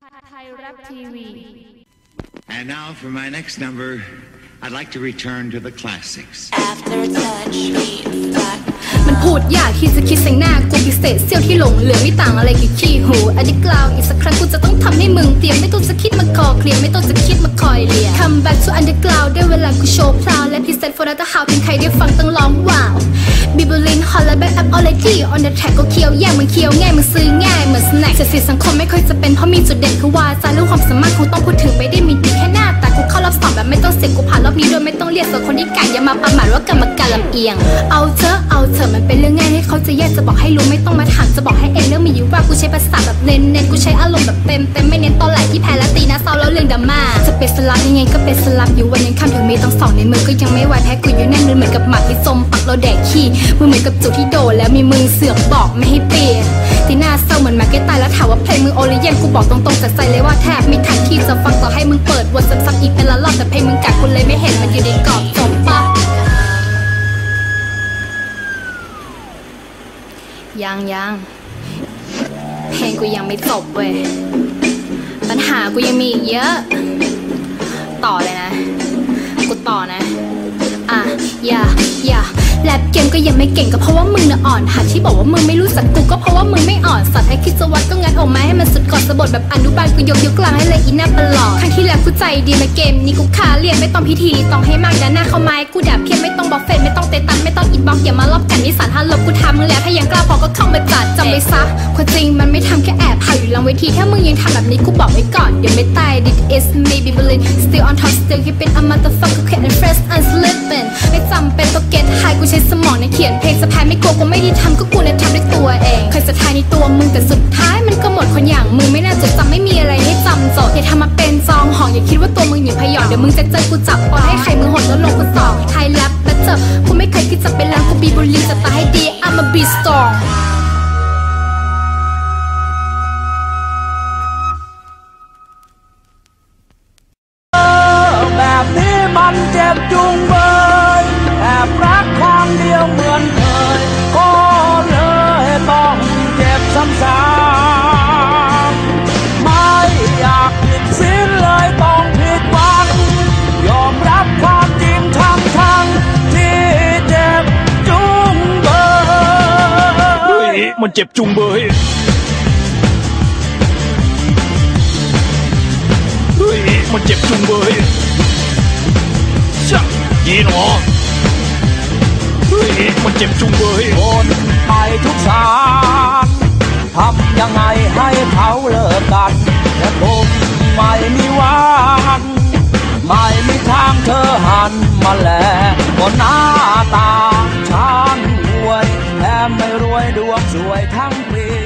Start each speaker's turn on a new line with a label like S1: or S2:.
S1: ไทยรัฐทีวี
S2: And now for my next number, I'd like to return to the classics.
S3: After touch, feedback.
S4: มันพูดยากที่จะคิดใส่หน้ากูพิเศษเสี้ยวที่หลงเหลือไม่ต่างอะไรกับขี้หูอันนี้กล่าวอีกสักครั้งกูจะต้องทำให้มึงเตรียมไม่ต้องจะคิดมาคอเคลียร์ไม่ต้องจะคิดมาคอยเลีย Come back to underground ได้เวลากูโชว์พราวและพิเศษ for another how เป็นใครได้ฟังต้องร้องว้าว บิบลินฮอลและแบ็กอัพ already on the track ก็เคี้ยวแย่งมึงเคี้ยวง่ายมึงซื้อง่ายเหมือน snack เศรษฐีสังคมไม่ค่อยจะเป็นเพราะมีจุดเด่นคือว่าใจเรื่องความสามารถคงต้องพูดถึงไม่ได้มีดีแค่หน้าแต่กูเข้ารอบสองแบบไม่ต้องเสียกูผ่านรอบนี้โดยไม่ต้องเรียกส่วนคนที่ไก่อย่ามาประมาทว่ากรรมการลำเอียง เอาเถอะเอาเถอะมันเป็นเรื่องง่ายให้เขาจะแยกจะบอกให้รู้ไม่ต้องมาถามจะบอกให้เองเรื่องมีอยู่ว่ากูใช้ภาษาแบบเน้นเน้นกูใช้อารมณ์แบบเต็มเต็มไม่เน้นตอนแหลที่แพ้และตีนะเศร้าแล้วเรื่องดราม่าจะเป็นสลับยังไงก็เป็นสลับอยู่วันยังค่ำถึงมีต้องสองในมือก็ยังไม่ไหวแพ้กูอยู่แน่นเหมือนกับหมาที่จมปักเราแดกขี้มึงเหมือนกับจุดที่โดนแล้วมีมึงเสือกบอกไม่ให้เปลี่ยนที่หน้าเศร้าเหมือนมาใกล้ตายแล้วถามว่าเพลงมึงโอริเยนกูบอกตรงๆจากใจเลยว่าแทบไม่ทันที่จะฟังต่อให้มึงเปิดวนซ้ำๆอีกเป็นละรอบแต่เพลงมึงกัดกูเลยไม่เห็นมันอยู่ในกรอบจบปะยังยังเพลงกูยังไม่จบเว้ยปัญหากูยังมีอีกเยอะ ต่อเลยนะ แรปเกมก็ยังไม่เก่งก็เพราะว่ามึงน่ะอ่อนหัดที่บอกว่ามึงไม่รู้สักกูก็เพราะว่ามึงไม่อ่อนสัตว์ให้คิดจะวัดก็งัดออกมาให้มันสุดก่อนสะบดแบบอนุบาลกูยกยกกลางให้เลยอีหน้าประหลอดครั้งที่แล้วกูใจดีมาเกมนี้กูขาเรียนไม่ต้องพิธีต้องให้มากด้านหน้าเข้าไม้กูดับเพียไม่ต้องบล็อกเฟซไม่ต้องเตตันไม่ต้องอินบ็อกอย่ามารอบกันนิสันฮัลโหลกูทำมึงแล้วถ้ายังกล้าพอก็เข้ามาจัดจำไว้ซะความจริงมันไม่ทำแค่แอบถ่ายอยู่หลังเวทีถ้ามึงยังทำแบบนี้กูบอกไว้ก่อนเดี๋ยวไม่ตาย This is maybe b e l i n still on top still keeping a motherfucker ก็เก็ตไฮกูใช้สมองในเขียนเพลงสะพายไม่กลัวกูไม่ได้ทำก็กูเนี่ยทำด้วยตัวเองเคยสะทายในตัวมึงแต่สุดท้ายมันก็หมดคนอย่างมึงไม่น่าจดจำไม่มีอะไรให้จำจดอย่าทำมาเป็นจองห่องอย่าคิดว่าตัวมึงหยิบพยองเดี๋ยวมึงจะเจอกูจับปล่อยให้ใครมึงหดแล้วลงกูสอบไทยแรปและเจอกูไม่เคยคิดจะเป็นแรงกู
S5: มันเจ็บจุงเบยเฮ้ย
S6: มันเจ็บจุงเบยช่างยีหนอเฮ้ยมันเจ็บจุงเบย
S5: โอนไปทุกสารทำยังไงให้เขาเลิกกันแต่ผมไม่มีวันไม่มีทางเธอหันมาแลก็หน้าตา ไม่รวยดวงสวยทั้งปี